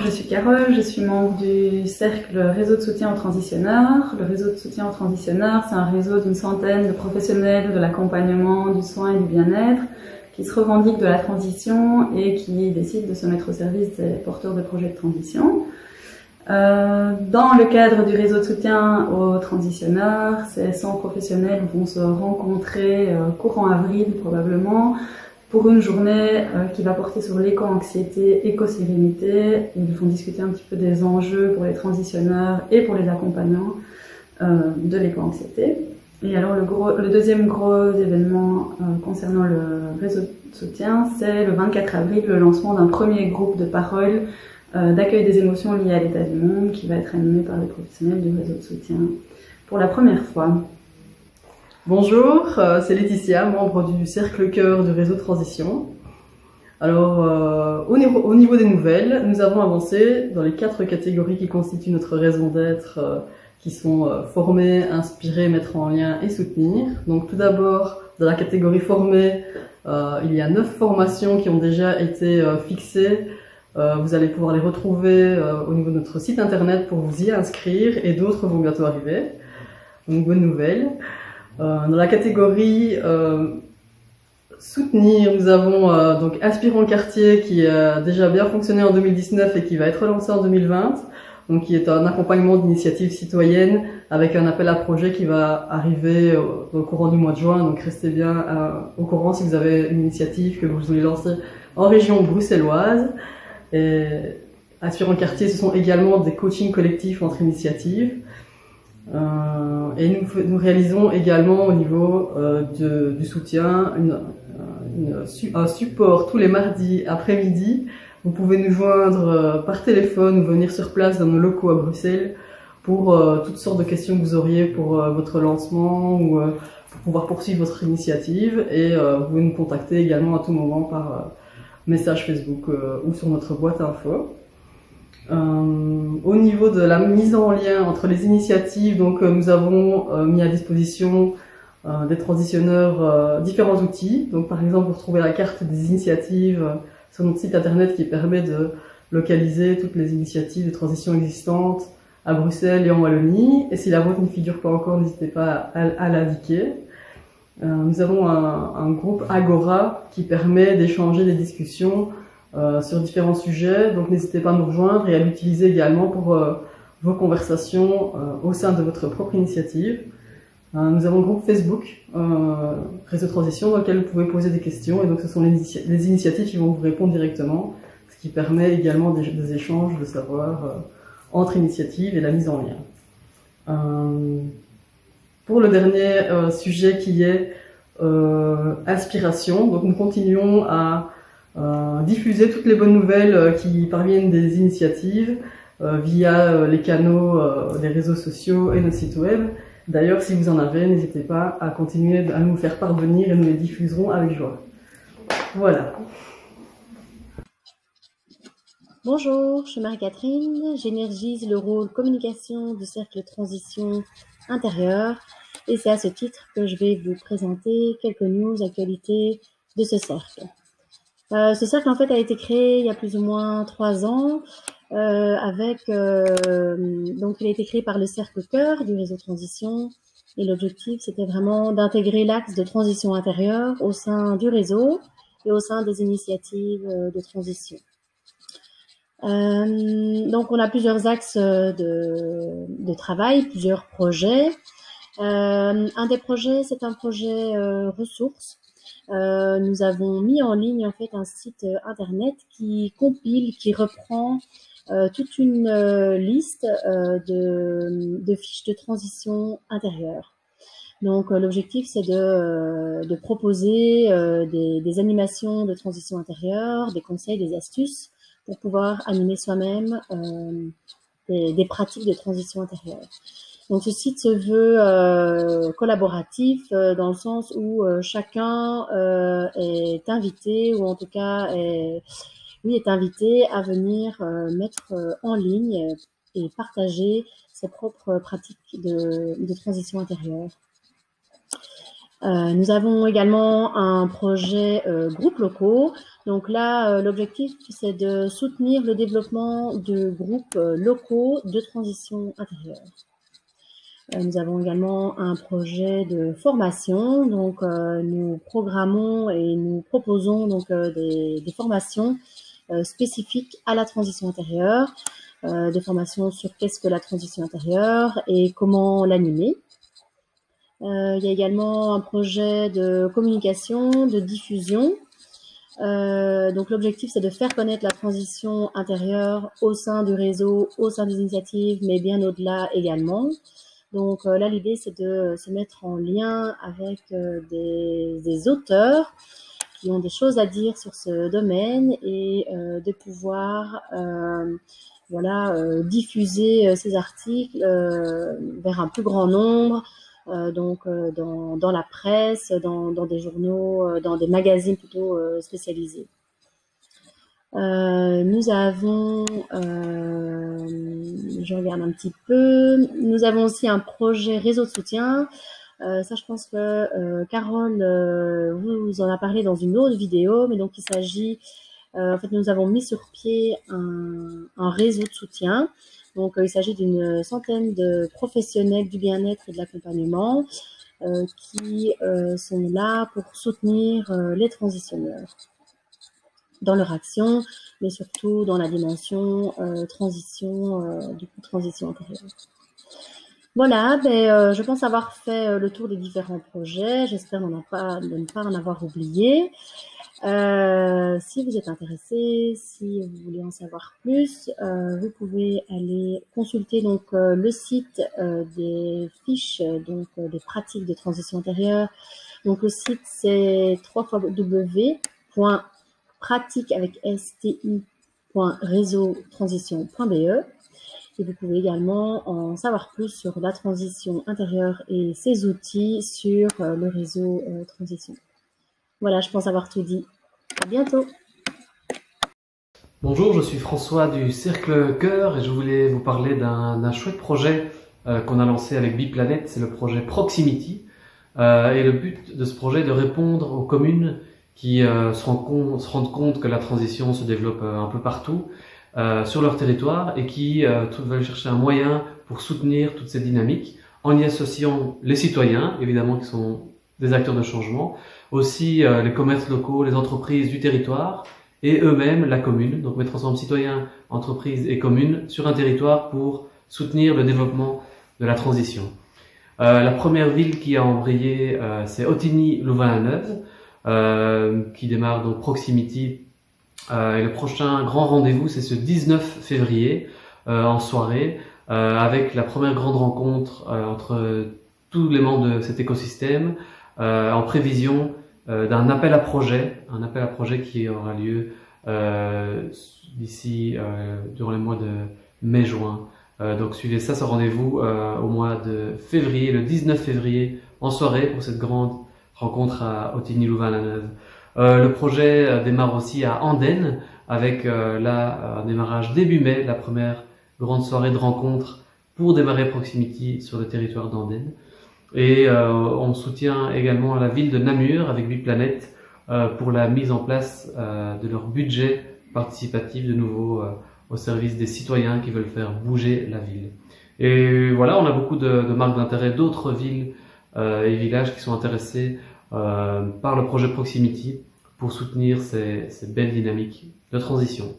je suis Carole, je suis membre du cercle Réseau de soutien aux transitionneurs. Le réseau de soutien aux transitionneurs, c'est un réseau d'une centaine de professionnels de l'accompagnement, du soin et du bien-être qui se revendiquent de la transition et qui décident de se mettre au service des porteurs de projets de transition. Euh, dans le cadre du réseau de soutien aux transitionneurs, ces 100 professionnels vont se rencontrer euh, courant avril probablement pour une journée euh, qui va porter sur l'éco-anxiété, éco-sérénité. Ils vont discuter un petit peu des enjeux pour les transitionneurs et pour les accompagnants de l'éco-anxiété. Et alors le, gros, le deuxième gros événement concernant le réseau de soutien, c'est le 24 avril, le lancement d'un premier groupe de parole euh, d'accueil des émotions liées à l'état du monde qui va être animé par les professionnels du réseau de soutien pour la première fois. Bonjour, euh, c'est Laetitia, membre du Cercle Cœur du réseau Transition. Alors, euh, au, niveau, au, niveau, des nouvelles, nous avons avancé dans les quatre catégories qui constituent notre raison d'être, qui sont former, inspirer, mettre en lien et soutenir. Donc, tout d'abord, dans la catégorie former, il y a neuf formations qui ont déjà été fixées euh, vous allez pouvoir les retrouver euh, au niveau de notre site internet pour vous y inscrire et d'autres vont bientôt arriver. Bonne nouvelle. Euh, dans la catégorie soutenir, nous avons donc Inspirons quartier qui a déjà bien fonctionné en 2019 et qui va être lancé en 2020. Donc qui est un accompagnement d'initiatives citoyennes avec un appel à projet qui va arriver au, courant du mois de juin. Donc restez bien au courant si vous avez une initiative que vous voulez lancer en région bruxelloise. Et Quartier, ce sont également des coachings collectifs entre initiatives. Euh, et nous, réalisons également au niveau euh, du soutien une, un support tous les mardis après-midi. Vous pouvez nous joindre euh, par téléphone ou venir sur place dans nos locaux à Bruxelles pour euh, toutes sortes de questions que vous auriez pour euh, votre lancement ou pour pouvoir poursuivre votre initiative. Et vous pouvez nous contacter également à tout moment par message Facebook euh, ou sur notre boîte info. Euh, au niveau de la mise en lien entre les initiatives, donc euh, nous avons mis à disposition des transitionneurs différents outils. Donc par exemple, vous retrouvez la carte des initiatives sur notre site internet qui permet de localiser toutes les initiatives de transition existantes à Bruxelles et en Wallonie. Et si la vôtre ne figure pas encore, n'hésitez pas à, l'indiquer. Euh, nous avons un, groupe Agora qui permet d'échanger des discussions euh, sur différents sujets, donc n'hésitez pas à nous rejoindre et à l'utiliser également pour euh, vos conversations au sein de votre propre initiative. nous avons le groupe Facebook, Réseau Transition, dans lequel vous pouvez poser des questions et donc ce sont les, initiatives qui vont vous répondre directement, ce qui permet également des, échanges de savoir entre initiatives et la mise en lien pour le dernier euh, sujet qui est euh, inspiration. Donc nous continuons à euh, diffuser toutes les bonnes nouvelles qui parviennent des initiatives via les canaux, les réseaux sociaux et nos sites web. D'ailleurs, si vous en avez, n'hésitez pas à continuer à nous faire parvenir et nous les diffuserons avec joie. Voilà. Bonjour, je suis Marie-Catherine. J'énergise le rôle communication du cercle transition intérieur et c'est à ce titre que je vais vous présenter quelques news, actualités de ce cercle. Euh, ce cercle, en fait, a été créé il y a plus ou moins trois ans. Euh, avec, euh, donc, il a été créé par le cercle cœur du réseau transition. Et l'objectif, c'était vraiment d'intégrer l'axe de transition intérieure au sein du réseau et au sein des initiatives de transition. Euh, donc, on a plusieurs axes de, de travail, plusieurs projets. Euh, un des projets, c'est un projet euh, ressources. Euh, nous avons mis en ligne en fait un site internet qui compile, qui reprend toute une liste de, de, fiches de transition intérieure. Donc l'objectif c'est de, de, proposer des, des, animations de transition intérieure, des conseils, des astuces pour pouvoir animer soi-même des, des, pratiques de transition intérieure. Donc ce site se veut euh, collaboratif euh, dans le sens où euh, chacun est invité ou en tout cas est, oui, est invité à venir mettre en ligne et partager ses propres pratiques de, de transition intérieure. Nous avons également un projet groupe locaux. Donc là, l'objectif, c'est de soutenir le développement de groupes locaux de transition intérieure. Nous avons également un projet de formation. Donc, nous programmons et nous proposons donc des, des, formations spécifiques à la transition intérieure, des formations sur qu'est-ce que la transition intérieure et comment l'animer. Euh, il y a également un projet de communication, de diffusion. Euh, donc l'objectif, c'est de faire connaître la transition intérieure au sein du réseau, au sein des initiatives, mais bien au-delà également. Donc euh, là, l'idée, c'est de se mettre en lien avec des, des, auteurs qui ont des choses à dire sur ce domaine et de pouvoir voilà, diffuser ces articles vers un plus grand nombre, euh, donc euh, dans, la presse, dans, des journaux, euh, dans des magazines plutôt spécialisés. Nous avons, je regarde un petit peu, nous avons aussi un projet réseau de soutien. ça, je pense que Carole vous en a parlé dans une autre vidéo, mais donc il s'agit, en fait, nous avons mis sur pied un, réseau de soutien. Donc, euh, il s'agit d'une centaine de professionnels du bien-être et de l'accompagnement euh, qui euh, sont là pour soutenir les transitionneurs dans leur action, mais surtout dans la dimension transition, du coup, transition intérieure. Voilà, ben, je pense avoir fait le tour des différents projets. J'espère ne pas, en avoir oublié. Euh, si vous êtes intéressé, si vous voulez en savoir plus, euh, vous pouvez aller consulter donc euh, le site euh, des fiches donc des pratiques de transition intérieure. Donc le site c'est www.pratique avec sti.réseautransition.be et vous pouvez également en savoir plus sur la transition intérieure et ses outils sur le réseau transition. Voilà, je pense avoir tout dit. À bientôt. Bonjour, je suis François du Cercle Cœur et je voulais vous parler d'un chouette projet euh, qu'on a lancé avec Biplanet, c'est le projet Proximity. Euh, et le but de ce projet est de répondre aux communes qui euh, se, rendent compte que la transition se développe un peu partout sur leur territoire et qui veulent chercher un moyen pour soutenir toutes ces dynamiques en y associant les citoyens, évidemment qui sont des acteurs de changement, aussi euh, les commerces locaux, les entreprises du territoire et eux-mêmes la commune. Donc mettre ensemble citoyens, entreprises et communes sur un territoire pour soutenir le développement de la transition. Euh, la première ville qui a embrayé, euh, c'est Otigny-Louvain-la-Neuve, euh, qui démarre donc Proximity. Euh, et le prochain grand rendez-vous, c'est ce 19 février en soirée, avec la première grande rencontre entre tous les membres de cet écosystème, en prévision euh, d'un appel à projet, un appel à projet qui aura lieu euh, d'ici euh, durant les mois de mai-juin. donc suivez ça, ce rendez-vous au mois de février, le 19 février, en soirée pour cette grande rencontre à Otigny-Louvain-la-Neuve. le projet démarre aussi à Andenne avec là un démarrage début mai, la première grande soirée de rencontre pour démarrer Proximity sur le territoire d'Andenne. Et euh, on soutient également la ville de Namur avec Biplanète euh, pour la mise en place euh, de leur budget participatif de nouveau au service des citoyens qui veulent faire bouger la ville. Et voilà, on a beaucoup de marques d'intérêt d'autres villes et villages qui sont intéressés euh, par le projet Proximity pour soutenir ces, belles dynamiques de transition.